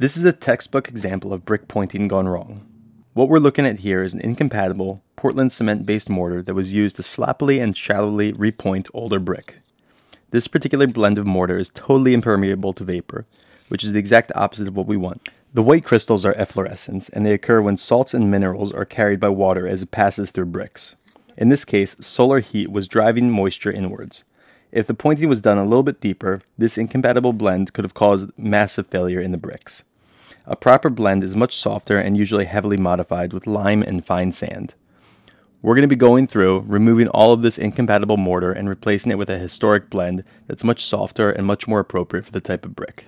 This is a textbook example of brick pointing gone wrong. What we're looking at here is an incompatible Portland cement based mortar that was used to sloppily and shallowly repoint older brick. This particular blend of mortar is totally impermeable to vapor, which is the exact opposite of what we want. The white crystals are efflorescence, and they occur when salts and minerals are carried by water as it passes through bricks. In this case, solar heat was driving moisture inwards. If the pointing was done a little bit deeper, this incompatible blend could have caused massive failure in the bricks. A proper blend is much softer and usually heavily modified with lime and fine sand. We're going to be going through, removing all of this incompatible mortar and replacing it with a historic blend that's much softer and much more appropriate for the type of brick.